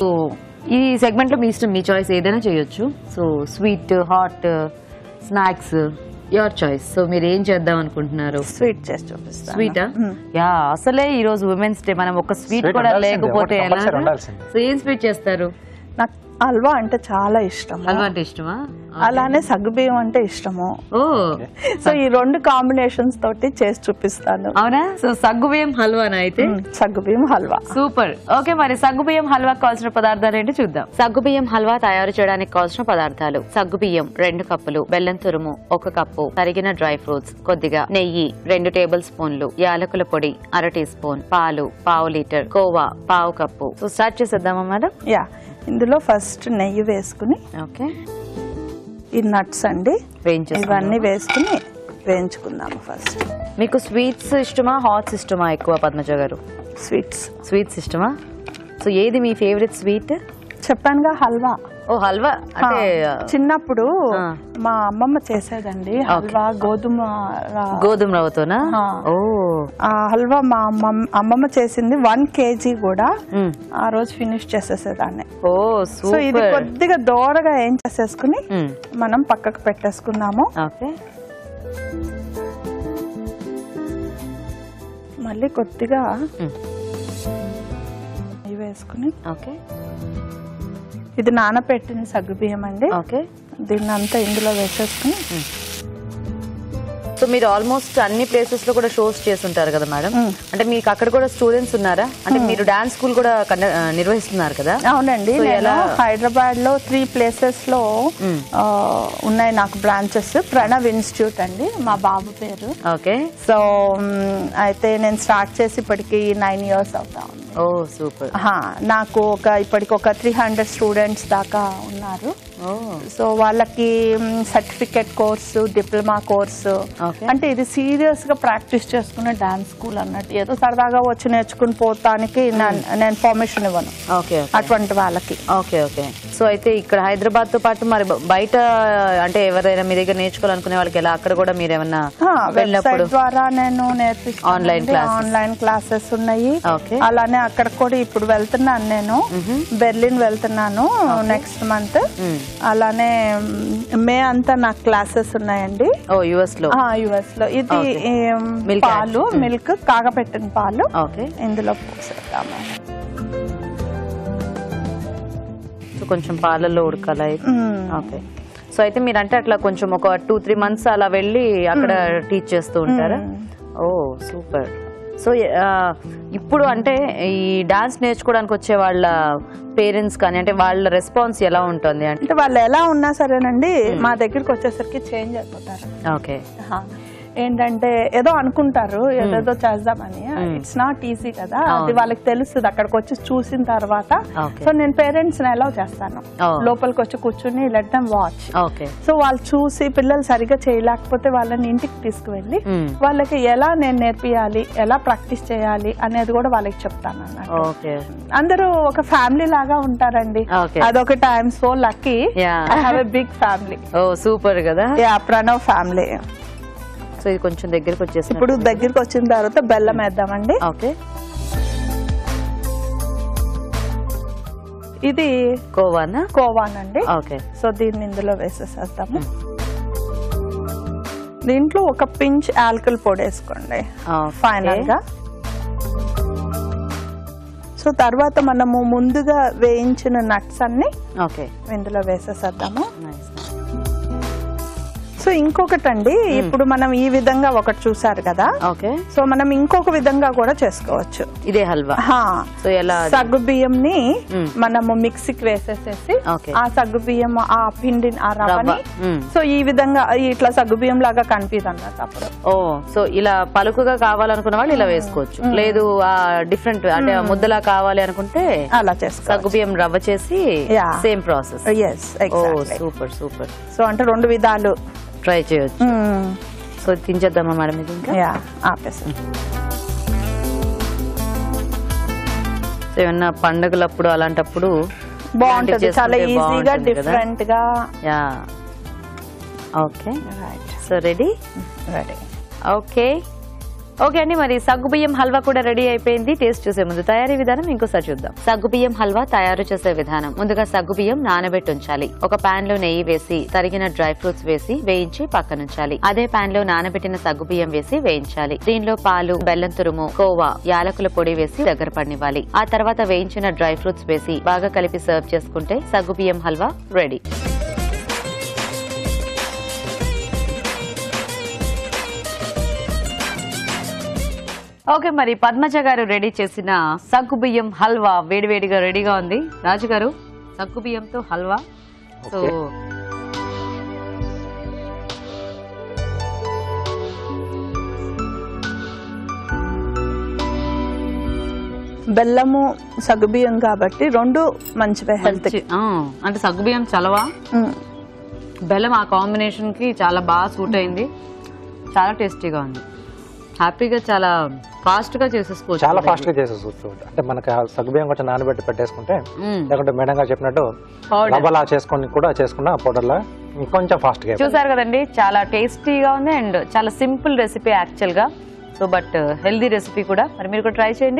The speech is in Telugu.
సో ఈ సెగ్మెంట్లో మీ ఇష్టం మీ చాయిస్ ఏదైనా చేయొచ్చు. So sweet hot snacks your choice so మీరు ఏం చేద్దాం అనుకుంటున్నారు? స్వీట్ చేసి చూపిస్తాను. స్వీటా యా అసలే ఈ రోజు ఉమెన్స్ డే మనం ఒక స్వీట్ కూడా లేకపోతే ఎలా. సో ఏం స్వీట్ చేస్తారు? నాకు హల్వా అంటే చాలా ఇష్టం హల్వా అంటే ఇష్టమా? అలానే సగ్గుబియ్యం అంటే ఇష్టము. ఓ సో ఈ రెండు కాంబినేషన్స్ తోటి చేసి చూపిస్తాను. అవునా? సో సగ్గుబియ్యం హల్వానా అయితే? సగ్గుబియ్యం హల్వా. సూపర్. ఓకే మరి సగ్గుబియ్యం హల్వా కావాల్సిన పదార్థాలు ఏంటి చూద్దాం. సగ్గుబియ్యం హల్వా తయారు చేయడానికి కావాల్సిన పదార్థాలు. సగ్గుబియ్యం రెండు కప్పులు. బెల్లం తురుము ఒక కప్పు. తరిగిన డ్రై ఫ్రూట్స్ కొద్దిగా నెయ్యి రెండు టేబుల్ స్పూన్లు. యాలకుల పొడి అర టీ స్పూన్. పాలు పావు లీటర్. కోవా పావు కప్పు. సో స్టార్ట్ చేసేద్దామా మేడం? యా. ఇందులో ఫస్ట్ నెయ్యి వేసుకుని ఓకే. ఈ నట్స్ అండి. ఇవన్నీ వేసుకుని వేయించుకుందాము ఫస్ట్ మీకు స్వీట్స్ ఇష్టమా? హాట్స్ ఇష్టమా ఎక్కువ పద్మజ గారు? స్వీట్స్ స్వీట్స్ ఇష్టమా? సో ఏది మీ ఫేవరెట్ స్వీట్ చెప్పానుగా హల్వా ఓ హల్వా అంటే చిన్నప్పుడు. మా అమ్మమ్మ చేసేదండి హల్వా గోధుమ గోధుమ రవ్వతోనా. ఓ ఆ హల్వా మా అమ్మమ్మ చేసింది వన్ కేజీ కూడా. ఆ రోజు ఫినిష్ చేసేసేదాన్ని ఓ సో ఇది కొద్దిగా దోరగా ఏం చేసేసుకుని. మనం పక్కకు పెట్టేసుకుందాము ఓకే మళ్ళీ కొద్దిగా. నెయ్యి వేసుకుని ఓకే ఇది నానపెట్టిన సగ్గుబియ్యం అండి. ఓకే. దీన్ని అంతా ఇందులో వేసేసుకుని సో మీరు ఆల్మోస్ట్ అన్ని ప్లేసెస్లో కూడా షోస్ చేస్తుంటారు కదా మేడం? అంటే మీకు అక్కడ కూడా స్టూడెంట్స్ ఉన్నారా? అంటే మీరు డాన్స్ స్కూల్ కూడా నిర్వహిస్తున్నారు కదా? అవునండి. హైదరాబాద్లో త్రీ ప్లేసెస్లో ఉన్నాయి నాకు బ్రాంచెస్. ప్రణవ్ ఇన్స్టిట్యూట్ అండి. మా బాబు పేరు. ఓకే. సో అయితే నేను స్టార్ట్ చేసి ఇప్పటికి నైన్ ఇయర్స్ అవుతా ఉంది. Oh super. ఆహా, నాకు ఒక ఇప్పటికి ఒక త్రీ హండ్రెడ్ స్టూడెంట్స్ దాకా ఉన్నారు. సో వాళ్ళకి సర్టిఫికెట్ కోర్సు డిప్లొమా కోర్సు. అంటే ఇది సీరియస్గా ప్రాక్టీస్ చేసుకునే డాన్స్ స్కూల్ అన్నట్టు. ఏదో సరదాగా వచ్చి నేర్చుకుని పోతానికి నా- నేను పర్మిషన్ ఇవ్వను. అటువంటి వాళ్ళకి. Okay okay. సో అయితే ఇక్కడ హైదరాబాద్తో పాటు మరి బయట అంటే ఎవరైనా మీ దగ్గర నేర్చుకోవాలనుకునే వాళ్ళకి ఎలా? అక్కడ కూడా మీరు ఏమన్నా వెళ్ళినప్పుడు ద్వారా నేను నేర్పిస్తాను. ఆన్లైన్ క్లాసెస్ ఉన్నాయి. Okay. అక్కడ కూడా ఇప్పుడు వెళ్తున్నాను నేను. బెర్లిన్ వెళ్తున్నాను నెక్స్ట్ మంత్ అలానే మ్, అంతా నాకు క్లాసెస్ ఉన్నాయండి. ఓ యుఎస్లో. యుఎస్లో. ఇది పాలు. మిల్క్ కాగపెట్టిన పాలు. ఓకే. ఇందులో పోసేద్దాము. సో కొంచెం పాలల్లో ఉడకాల. ఓకే. సో అయితే మీరు అంటే అట్లా కొంచెం ఒక టూ త్రీ మంత్స్ అలా వెళ్ళి అక్కడ టీచ్ చేస్తూ ఉంటారా? ఓ సూపర్. సో ఆ, ఇప్పుడు అంటే ఈ డాన్స్ నేర్చుకోవడానికి వచ్చే వాళ్ళ పేరెంట్స్ కానీ అంటే వాళ్ళ రెస్పాన్స్ ఎలా ఉంటుంది? అంటే వాళ్ళు ఎలా ఉన్నా సరేనండి మా దగ్గరికి వచ్చేసరికి చేంజ్ అయిపోతారు. ఓకే. ఏంటంటే ఏదో అనుకుంటారు ఏదేదో చేద్దామని. ఇట్స్ నాట్ ఈజీ కదా. అది వాళ్ళకి తెలుస్తుంది. అక్కడికి వచ్చి చూసిన తర్వాత. సో నేను పేరెంట్స్ అలౌ చేస్తాను. లోపలికి వచ్చి కూర్చుని let them watch okay. So వాళ్ళు చూసి పిల్లలు సరిగా చేయలేకపోతే వాళ్ళని ఇంటికి తీసుకువెళ్ళి. వాళ్ళకి ఎలా నేను నేర్పియాలి ఎలా ప్రాక్టీస్ చేయాలి అనేది కూడా వాళ్ళకి చెప్తాను అందరూ ఒక ఫ్యామిలీ లాగా ఉంటారండి. అదొకటి I'm so lucky. I have a big family oh super కదా. యా ప్రణవ్ ఫ్యామిలీ సో ఇది కొంచెం దగ్గరికి వచ్చేసి ఇప్పుడు దగ్గరికి వచ్చిన తర్వాత బెల్లం వేద్దామండి. ఓకే. ఇది కోవానా? కోవానండి. ఓకే. సో దీన్ని ఇందులో వేసేసేద్దాము. దీంట్లో ఒక పించ్ ఆల్కల్ పొడి వేసుకోండి. ఫైనల్గా సో తర్వాత మనము ముందుగా వేయించిన నట్స్ అన్ని ఓకే. ఇందులో వేసేసేద్దాము. నైస్. సో ఇంకొకటండి ఇప్పుడు మనం ఈ విధంగా ఒకటి చూసారు కదా. ఓకే. సో మనం ఇంకొక విధంగా కూడా చేసుకోవచ్చు. ఇదే హల్వా. సో ఎలా? సగ్గు బియ్యం ని మ్మ్. మనము మిక్సీకి వేసేసేసి. ఆ సగ్గు బియ్యం ఆ పిండిని ఆ రవ్వని రవ్వ. మ్మ్. సో ఈ విధంగా ఇట్లా సగ్గు బియ్యం లాగా కనిపిదు అన్నట్టు అప్పుడు. ఓ సో ఇలా పలుకుగా కావాలనుకున్న వాళ్ళు ఇలా వేసుకోవచ్చు. లేదు ఆ డిఫరెంట్ అంటే ముద్దలా కావాలి అనుకుంటే అలా చేసుకో సగ్గుబియ్యం రవ్వ చేసి. Same process super super so అంటే రెండు విధాలు. ట్రై చేయొచ్చు. సో తించేద్దామా మేడం ఇది ఇంకా? యా ఆపేసి సో ఏమన్నా పండుగలప్పుడు అలాంటిప్పుడు బాగుంటది చాలా ఈజీగా? డిఫరెంట్గా yeah. Okay. Right so ready? Ready okay. Okay అండి మరి సగ్గుబియ్యం హల్వా కూడా రెడీ అయిపోయింది. టేస్ట్ చూసే ముందు తయారీ విధానం ఇంకోసారి చూద్దాం. సగ్గుబియ్యం హల్వా తయారు చేసే విధానం. ముందుగా సగ్గుబియ్యం నానబెట్టి ఉంచాలి. ఒక పాన్లో నెయ్యి వేసి తరిగిన డ్రై ఫ్రూట్స్ వేసి వేయించి పక్కనుంచాలి. అదే పాన్లో నానబెట్టిన సగ్గుబియ్యం వేసి వేయించాలి. దీనిలో పాలు బెల్లం తురుము కోవా యాలకుల పొడి వేసి దగ్గర పడినివ్వాలి ఆ తర్వాత వేయించిన డ్రై ఫ్రూట్స్ వేసి బాగా కలిపి సర్వ్ చేసుకుంటే సగ్గుబియ్యం హల్వా రెడీ. ఓకే మరి పద్మజ గారు రెడీ చేసిన సగ్గుబియ్యం హల్వా వేడివేడిగా రెడీగా ఉంది. రాజు గారు సగ్గుబియ్యంతో హల్వా. సో. బెల్లము సగ్గుబియ్యం కాబట్టి రెండు మంచివే హెల్త్ అంటే సగ్గుబియ్యం చలవా? బెల్లం ఆ కాంబినేషన్కి చాలా బాగా సూట్ అయింది. చాలా టేస్టీగా ఉంది. హ్యాపీగా చాలా ఫాస్ట్గా చేసేసుకోవచ్చు చాలా ఫాస్ట్గా చేసేసుకోవచ్చు. అంటే మనకి సగ్గుబియ్యం కొంచెం నానబెట్టి పెట్టేసుకుంటే. లేకుంటే మేడం గారు చెప్పినట్టు. లబ్బలా చేసుకొని కూడా చేసుకున్న పౌడర్ లా ఇంకొంచెం ఫాస్ట్గా చూసారు కదండి చాలా టేస్టీగా ఉంది అండ్ చాలా సింపుల్ రెసిపీ యాక్చువల్గా. సో బట్ హెల్దీ రెసిపీ కూడా. మరి మీరు కూడా ట్రై చేయండి.